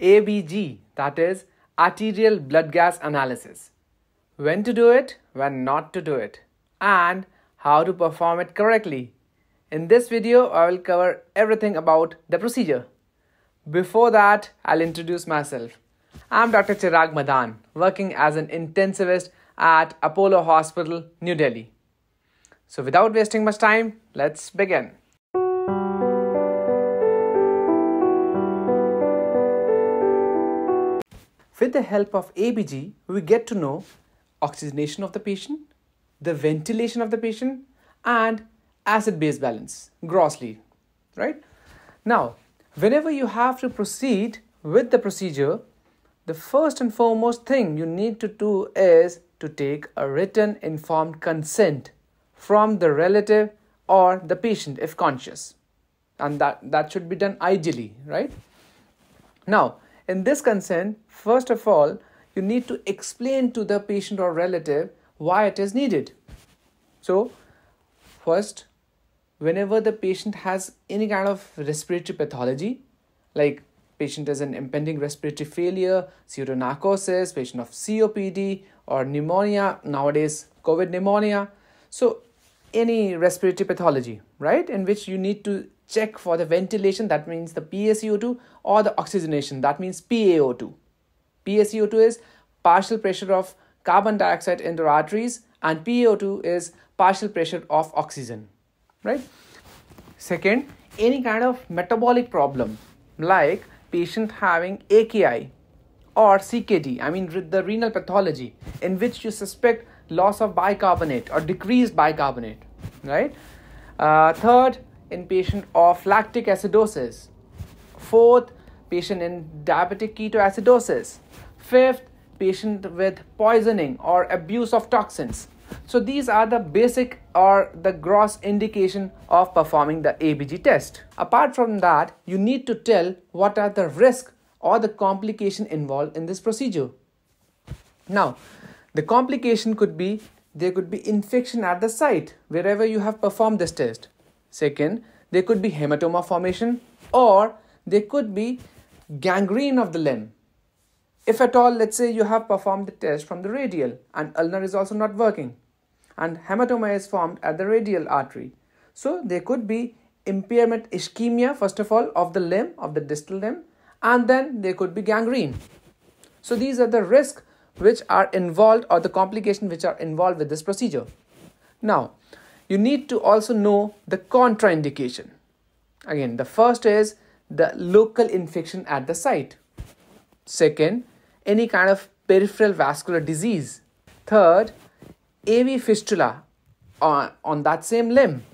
ABG, that is arterial blood gas analysis. When to do it, when not to do it, and how to perform it correctly. In this video, I will cover everything about the procedure. Before that, I'll introduce myself. I'm Dr. Chirag Madaan, working as an intensivist at Apollo Hospital, New Delhi. So, without wasting much time, let's begin. With the help of ABG, we get to know oxygenation of the patient, the ventilation of the patient, and acid base balance grossly, right? Now, whenever you have to proceed with the procedure, the first and foremost thing you need to do is to take a written informed consent from the relative or the patient if conscious and that that should be done ideally right now in this consent first of all you need to explain to the patient or relative why it is needed. So first whenever the patient has any kind of respiratory pathology like patient has an impending respiratory failure CO2 narcosis patient of copd or pneumonia nowadays covid pneumonia. So any respiratory pathology, right, in which you need to check for the ventilation, that means the PaCO2, or the oxygenation, that means PaO2. PaCO2 is partial pressure of carbon dioxide in the arteries, and PaO2 is partial pressure of oxygen, right? Second, any kind of metabolic problem like patient having AKI or CKD, I mean the renal pathology, in which you suspect loss of bicarbonate or decreased bicarbonate, right? Uh, third, in patient of lactic acidosis. Fourth, patient in diabetic ketoacidosis. Fifth, patient with poisoning or abuse of toxins. So these are the basic or the gross indication of performing the ABG test. Apart from that, you need to tell what are the risk or the complication involved in this procedure. Now, the complication could be there could be infection at the site wherever you have performed this test. Second, there could be hematoma formation or there could be gangrene of the limb. If at all, let's say you have performed the test from the radial and ulnar is also not working and hematoma is formed at the radial artery. So there could be impairment ischemia first of all of the limb of the distal limb and then there could be gangrene. So these are the risks which are involved or the complications which are involved with this procedure. Now, you need to also know the contraindication. Again, the first is the local infection at the site. Second, any kind of peripheral vascular disease. Third, AV fistula on, on that same limb.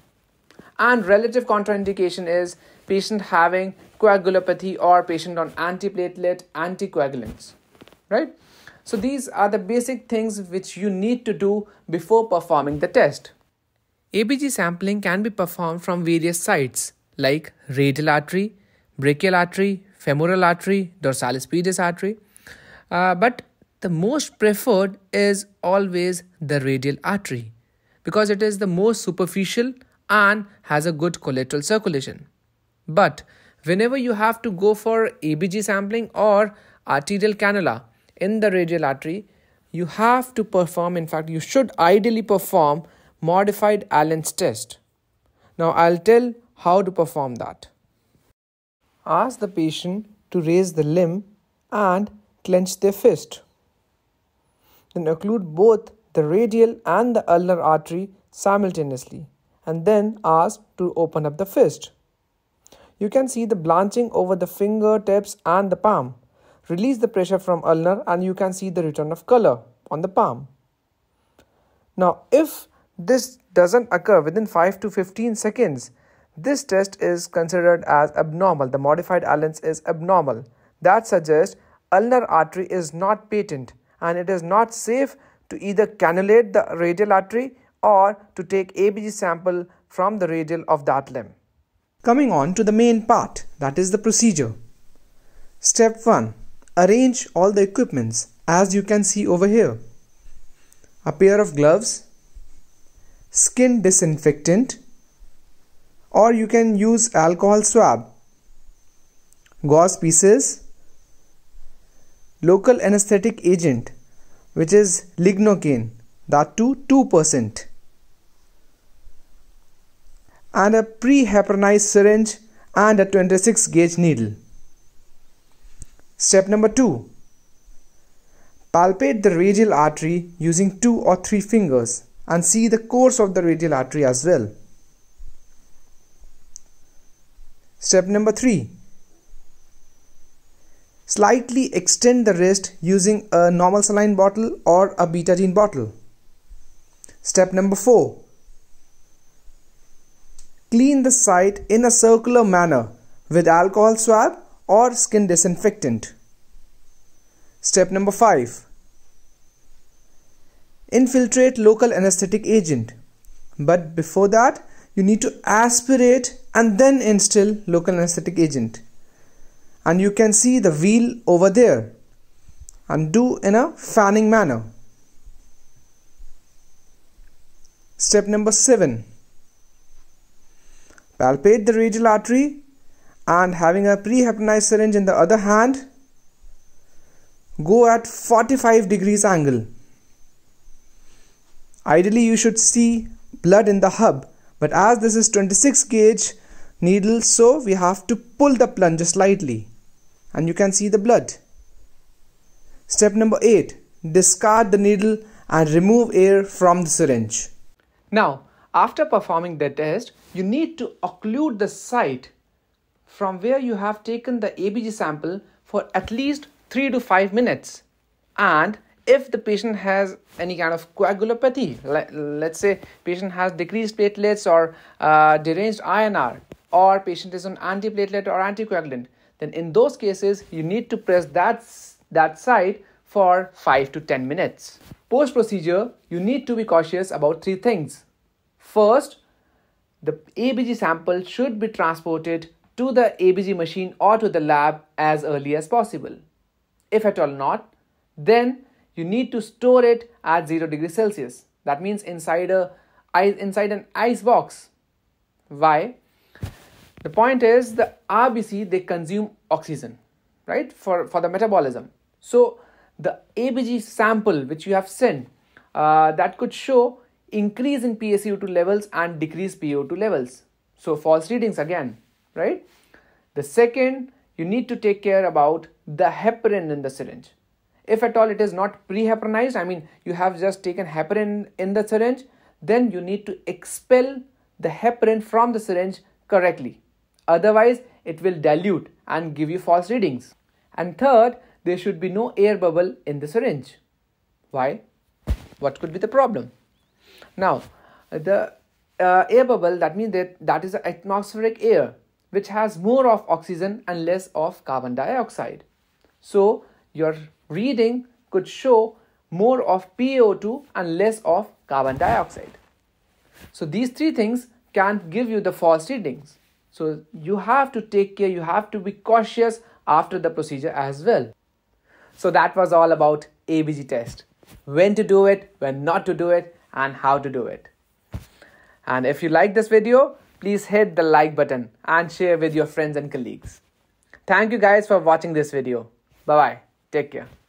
And relative contraindication is patient having coagulopathy or patient on antiplatelet anticoagulants. Right? So these are the basic things which you need to do before performing the test. ABG sampling can be performed from various sites like radial artery, brachial artery, femoral artery, dorsalis pedis artery. Uh, but the most preferred is always the radial artery because it is the most superficial and has a good collateral circulation. But whenever you have to go for ABG sampling or arterial cannula, in the radial artery, you have to perform, in fact, you should ideally perform modified Allen's test. Now, I'll tell how to perform that. Ask the patient to raise the limb and clench their fist. Then occlude both the radial and the ulnar artery simultaneously and then ask to open up the fist. You can see the blanching over the fingertips and the palm. Release the pressure from ulnar and you can see the return of color on the palm. Now, if this doesn't occur within 5 to 15 seconds, this test is considered as abnormal. The modified Allen's is abnormal. That suggests ulnar artery is not patent and it is not safe to either cannulate the radial artery or to take ABG sample from the radial of that limb. Coming on to the main part, that is the procedure. Step 1 arrange all the equipments as you can see over here. A pair of gloves, skin disinfectant or you can use alcohol swab, gauze pieces, local anesthetic agent which is lignocaine that too 2% and a pre-heparinized syringe and a 26 gauge needle. Step number 2 Palpate the radial artery using two or three fingers and see the course of the radial artery as well. Step number 3 Slightly extend the wrist using a normal saline bottle or a betadine bottle. Step number 4 Clean the site in a circular manner with alcohol swab or skin disinfectant. Step number 5 Infiltrate local anesthetic agent. But before that, you need to aspirate and then instill local anesthetic agent. And you can see the wheal over there and do in a fanning manner. Step number 7 Palpate the radial artery and having a pre-heparinized syringe in the other hand go at 45 degrees angle ideally you should see blood in the hub. But as this is 26 gauge needle so we have to pull the plunger slightly. And you can see the blood. Step number 8 discard the needle and remove air from the syringe. Now after performing the test you need to occlude the site from where you have taken the ABG sample for at least 3 to 5 minutes. And if the patient has any kind of coagulopathy, let's say patient has decreased platelets or uh, deranged INR, or patient is on antiplatelet or anticoagulant, then in those cases you need to press that, that site for 5 to 10 minutes. Post procedure, you need to be cautious about three things. First, the ABG sample should be transported to the ABG machine or to the lab as early as possible. If at all not, then you need to store it at 0 degrees Celsius. That means inside a inside an ice box. Why? The point is the RBC they consume oxygen, right? For for the metabolism. So the ABG sample which you have sent uh, that could show increase in PaCO2 levels and decrease PO2 levels. So false readings again, right? The second, you need to take care about the heparin in the syringe. If at all it is not pre-heparinized, I mean you have just taken heparin in the syringe, then you need to expel the heparin from the syringe correctly. Otherwise, it will dilute and give you false readings. And third, there should be no air bubble in the syringe. Why? What could be the problem? Now, the uh, air bubble, that means that that is atmospheric air which has more of oxygen and less of carbon dioxide. So, your reading could show more of PaO2 and less of carbon dioxide. So, these three things can give you the false readings. So, you have to take care, you have to be cautious after the procedure as well. So, that was all about ABG test. When to do it, when not to do it, and how to do it. And if you like this video, please hit the like button and share with your friends and colleagues. Thank you guys for watching this video. Bye bye. Take care.